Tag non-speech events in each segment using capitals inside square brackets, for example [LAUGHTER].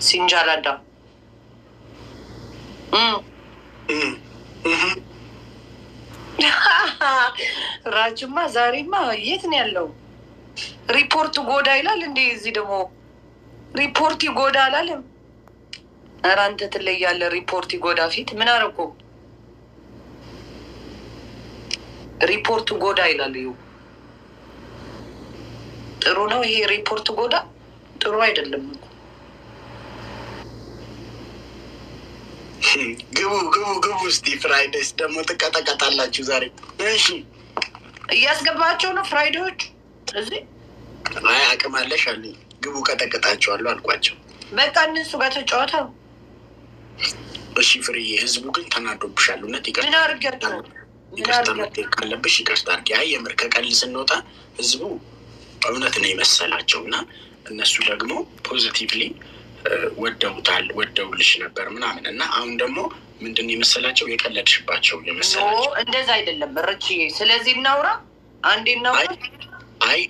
ሲንጃላዳ [LAUGHS] ራጅማ ዛሬማ የት ነው ያለው? ሪፖርት ጎዳ ይላል እንዴ? እዚህ ደግሞ ሪፖርት ይጎዳ አላለም? ኧረ አንተ ትለያለህ። ሪፖርት ይጎዳ ፊት ምን አደረኩ? ሪፖርት ጎዳ ይላል። ይኸው ጥሩ ነው ይሄ ሪፖርት ጎዳ ጥሩ አይደለም እኮ። ግቡ ግቡ ግቡ። እስቲ ፍራይዴስ ደግሞ ትቀጠቀጣላችሁ ዛሬ። እሺ እያስገባቸው ነው ፍራይዴዎች እዚህ አይ አቅም አለሽ አሉ። ግቡ ቀጠቅጣችኋለሁ አልኳቸው። በቃ እነሱ ጋር ተጫወተ። እሺ ፍርዬ፣ ህዝቡ ግን ተናዶብሻል። እውነት ይቅርታ? መጠየቅ ካለብሽ ይቅርታ አድርጊ። አይ የምር ከቀል ስንወጣ ህዝቡ እውነት ነው የመሰላቸው እና እነሱ ደግሞ positively ወደውታል ወደውልሽ ነበር ምናምን እና አሁን ደግሞ ምንድን የመሰላቸው የቀለድሽባቸው የመሰላቸው እንደዛ አይደለም ርችዬ። ስለዚህ እናውራ፣ አንዴ እናውራ። አይ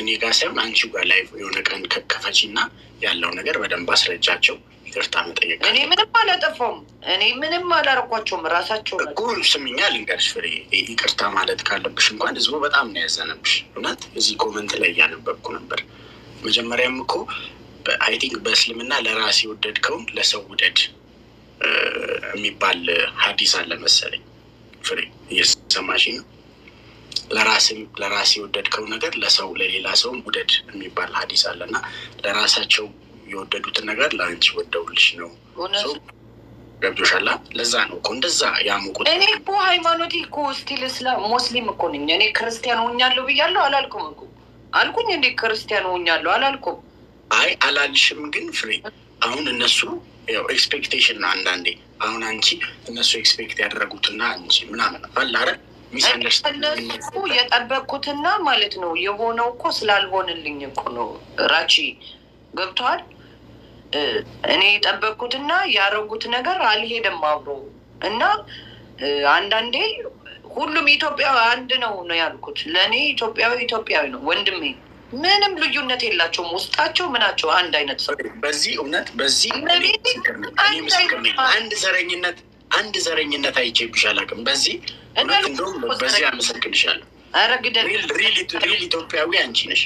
እኔ ጋር ሳይሆን አንቺ ጋር ላይ የሆነ ቀን ከፈቺ እና ያለው ነገር በደንብ አስረጃቸው። ይቅርታ መጠየቅ እኔ ምንም አላጠፋውም። እኔ ምንም አላረኳቸውም። ራሳቸው እኮ ስሚኛ ልንገርሽ ፍሬ፣ ይቅርታ ማለት ካለብሽ እንኳን ህዝቡ በጣም ነው ያዘነብሽ። እውነት እዚህ comment ላይ እያነበብኩ ነበር። መጀመሪያም እኮ I think በእስልምና ለራስ የወደድከውን ለሰው ውደድ የሚባል ሀዲስ አለ መሰለኝ። ፍሬ እየሰማሽ ነው? ለራስም ለራስ የወደድከው ነገር ለሰው ለሌላ ሰውም ውደድ የሚባል ሀዲስ አለ እና ለራሳቸው የወደዱትን ነገር ለአንቺ ወደውልሽ ነው ገብቶሻላ። ለዛ ነው እኮ እንደዛ ያሙቁት። እኔ እኮ ሃይማኖቴ እኮ still እስላም ሙስሊም እኮ ነኝ። እኔ ክርስቲያን ሆኛለሁ ብያለሁ አላልኩም እኮ አልኩኝ። እንዴ ክርስቲያን ሆኛለሁ አላልኩም። አይ አላልሽም፣ ግን ፍሬ አሁን እነሱ ያው expectation ነው አንዳንዴ። አሁን አንቺ እነሱ expect ያደረጉትና አንቺ ምናምን miss እነሱ የጠበቅኩትና ማለት ነው የሆነው እኮ ስላልሆንልኝ እኮ ነው። ራቺ ገብተዋል። እኔ የጠበቅኩትና ያደረጉት ነገር አልሄደም አብሮ እና አንዳንዴ ሁሉም ኢትዮጵያዊ አንድ ነው ነው ያልኩት። ለእኔ ኢትዮጵያዊ ኢትዮጵያዊ ነው ወንድሜ። ምንም ልዩነት የላቸውም። ውስጣቸው ምናቸው አንድ አይነት ሰው በዚህ እውነት በዚህ አንድ ዘረኝነት አንድ ዘረኝነት አይቼብሽ አላውቅም። በዚህ እውነት እንደውም በዚህ አመሰግንሻለሁ። real ኢትዮጵያዊ አንቺ ነሽ።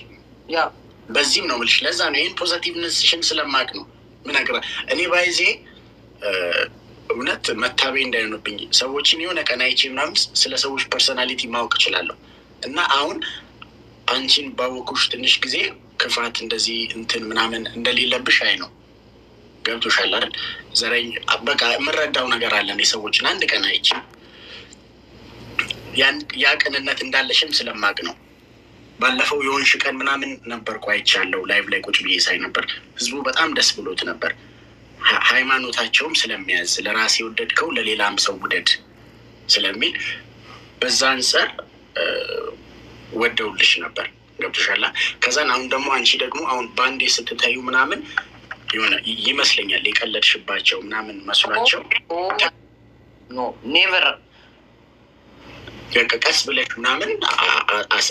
በዚህም ነው የምልሽ። ለዛ ነው ይህን positiveness ሽን ስለማቅ ነው ምነግራ እኔ ባይ ዜ እውነት መታበይ እንዳይሆንብኝ ሰዎችን የሆነ ቀን አይቼ ምናምን ስለ ሰዎች personality ማወቅ እችላለሁ። እና አሁን አንቺን ባወኩሽ ትንሽ ጊዜ ክፋት እንደዚህ እንትን ምናምን እንደሌለብሽ አይ ነው ገብቶሻል አይደል? ዘረኝ በቃ የምረዳው ነገር አለን የሰዎችን አንድ ቀን አይቼ ያ ቅንነት እንዳለሽም ስለማቅ ነው። ባለፈው የሆንሽ ቀን ምናምን ነበርኩ አይቻለሁ። live ላይ ቁጭ ብዬ ሳይ ነበር። ህዝቡ በጣም ደስ ብሎት ነበር። ሃይማኖታቸውም ስለሚያዝ ለራሴ የወደድከው ለሌላም ሰው ውደድ ስለሚል በዛ አንጻር ወደውልሽ ነበር። ገብቶሻላ። ከዛን አሁን ደግሞ አንቺ ደግሞ አሁን በአንዴ ስትታዩ ምናምን የሆነ ይመስለኛል የቀለድሽባቸው ምናምን መስሏቸው never ቀስ ብለሽ ምናምን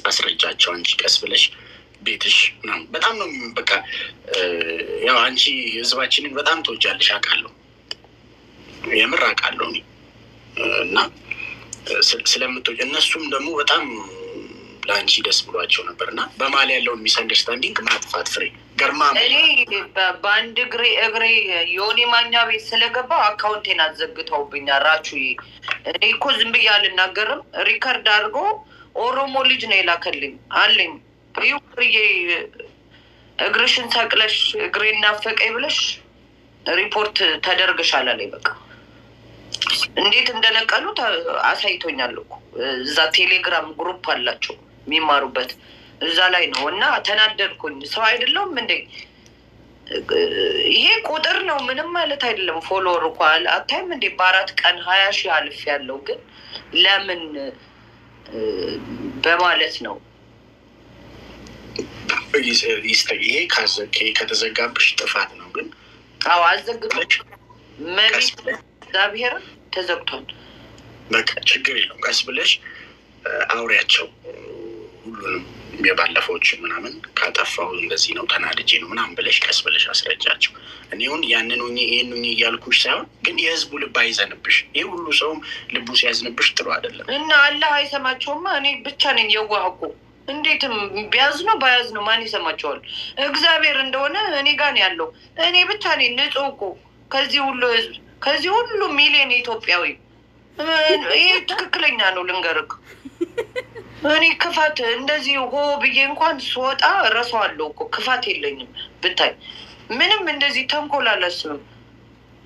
አስረጃቸው። አንቺ ቀስ ብለሽ ቤትሽ ምናምን በጣም ነው በቃ ያው አንቺ ህዝባችንን በጣም ትወጃለሽ አውቃለሁ፣ የምር አውቃለሁ እኔ እና እ፣ ስለ- ስለምትወጪ እነሱም ደግሞ በጣም ለአንቺ ደስ ብሏቸው ነበር እና በመሀል ያለውን misunderstanding ማጥፋት ፍሬ ገርማ እኔ በአንድ እግሬ እግሬ የሆኔ ማኛ ቤት ስለገባው account ኤን አዘግተውብኛል። ራቹዬ እኔ እኮ ዝም ብዬ አልናገርም። record አድርጎ ኦሮሞ ልጅ ነው የላከልኝ አለኝ። ይኸው ብዬ እግርሽን ሰቅለሽ እግሬን ናፈቀኝ ብለሽ ሪፖርት ተደርግሻል አለኝ። በቃ እንዴት እንደነቀሉ ተ- አሳይቶኛል እኮ እዛ ቴሌግራም group አላቸው የሚማሩበት እዛ ላይ ነው እና ተናደድኩኝ። ሰው አይደለሁም እንዴ? ይሄ ቁጥር ነው፣ ምንም ማለት አይደለም። follower እኮ አታይም እንዴ? በአራት ቀን ሀያ ሺህ አልፍ ያለው ግን ለምን በማለት ነው። ይሄ ካዘ- ከተዘጋብሽ ጥፋት ነው ግን አዎ አዘግቶ መቤት እግዚአብሔር ተዘግቷል። በቃ ችግር የለውም። ቀስ ብለሽ አውሪያቸው የባለፈዎች ምናምን ካጠፋሁ እንደዚህ ነው ተናድጄ ነው ምናምን ብለሽ ቀስ ብለሽ አስረጃቸው። እኔውን ያንን ሁኜ ይህን ሁኜ እያልኩሽ ሳይሆን ግን የህዝቡ ልብ አይዘንብሽ። ይህ ሁሉ ሰውም ልቡ ሲያዝንብሽ ጥሩ አይደለም። እና አላህ አይሰማቸውማ። እኔ ብቻ ነኝ የዋህ እኮ እንዴትም ቢያዝ ነው ባያዝ ነው ማን ይሰማቸዋል? እግዚአብሔር እንደሆነ እኔ ጋር ነው ያለው። እኔ ብቻ ነኝ ንጹህ እኮ ከዚህ ሁሉ ህዝብ ከዚህ ሁሉ ሚሊዮን ኢትዮጵያዊ ይህ ትክክለኛ ነው። ልንገርክ እኔ ክፋት እንደዚህ ሆ ብዬ እንኳን ስወጣ እረሳዋለሁ እኮ። ክፋት የለኝም ብታይ። ምንም እንደዚህ ተንኮል አላስብም።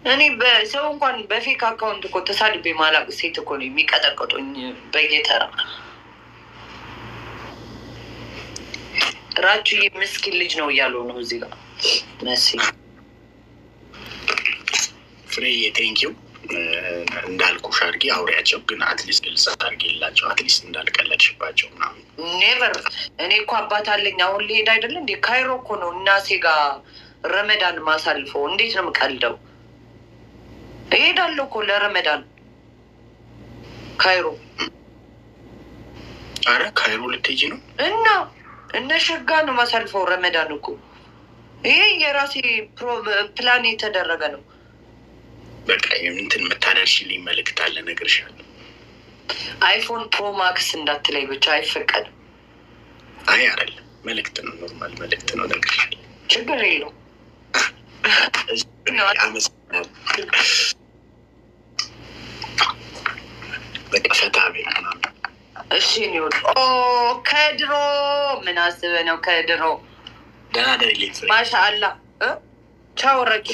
እኔ በሰው እንኳን በ fake account እኮ ተሳድቤ ማላቅ ሴት እኮ ነው የሚቀጠቅጡኝ በየተራ። ራችሁ ምስኪን ልጅ ነው እያሉ ነው እዚህ ጋር። መሲ ፍሬ thank you እንዳልኩሽ አድርጌ አውሪያቸው፣ ግን at least ግልጽ አድርጌ የላቸው at least እንዳልቀለድሽባቸው ምናምን። never እኔ እኮ አባት አለኝ። አሁን ሊሄድ አይደለ እንዴ? ካይሮ እኮ ነው እናሴ ጋር ረመዳን ማሳልፈው። እንዴት ነው የምቀልደው? እሄዳለሁ እኮ ለረመዳን ካይሮ። አረ ካይሮ ልትሄጂ ነው? እና እነ ሸጋ ነው ማሳልፈው ረመዳን እኮ። ይሄ የራሴ ፕላን የተደረገ ነው። በቃ እንትን የምታደርሽልኝ መልእክት አለ እነግርሻለሁ። አይፎን ፕሮ ማክስ እንዳትለይ ብቻ አይፈቀድም። አይ አይደለም መልእክት ነው፣ normal መልእክት ነው እነግርሻለሁ። ችግር የለው። አመሰግናለሁ። በቃ ፈታ ቤት ምናምን እሺ ከድሮ ምን አስበህ ነው? ከድሮ ደህና ቻው ረቺ